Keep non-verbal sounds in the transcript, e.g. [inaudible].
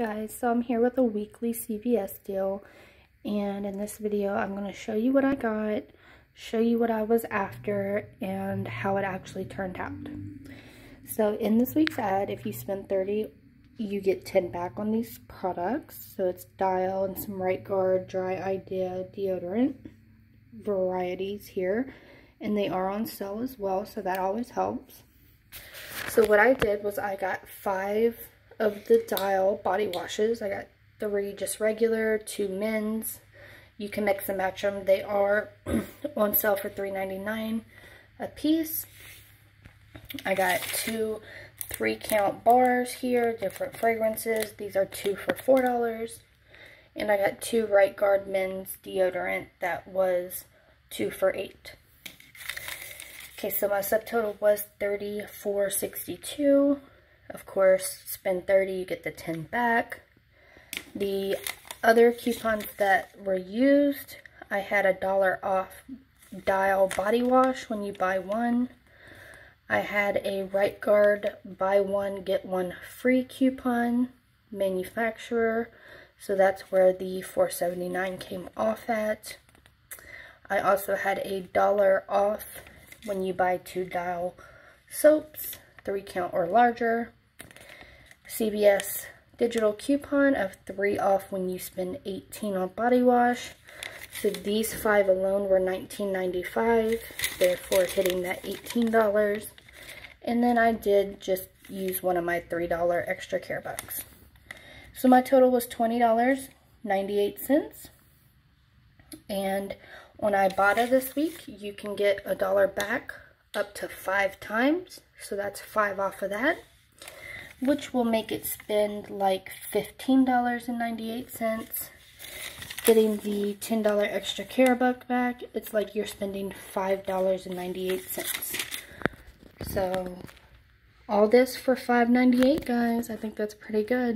guys so I'm here with a weekly CVS deal and in this video I'm going to show you what I got show you what I was after and how it actually turned out. So in this week's ad if you spend 30 you get 10 back on these products. So it's Dial and some Right Guard Dry Idea deodorant varieties here and they are on sale as well so that always helps. So what I did was I got five of the Dial body washes. I got three just regular, two men's. You can mix and match them. They are [clears throat] on sale for $3.99 a piece. I got two three count bars here, different fragrances. These are two for $4. And I got two Right Guard men's deodorant that was two for 8 Okay, so my subtotal was $34.62. Of course, spend 30 you get the 10 back. The other coupons that were used, I had a dollar off Dial body wash when you buy one. I had a Right Guard buy one get one free coupon manufacturer. So that's where the 4.79 came off at. I also had a dollar off when you buy two Dial soaps, three count or larger. CVS digital coupon of 3 off when you spend 18 on body wash. So these five alone were $19.95, therefore hitting that $18. And then I did just use one of my $3 extra care bucks. So my total was $20.98. And on Ibotta this week, you can get a dollar back up to five times. So that's five off of that which will make it spend like $15.98. Getting the $10 extra care buck back, it's like you're spending $5.98. So, all this for $5.98, guys. I think that's pretty good.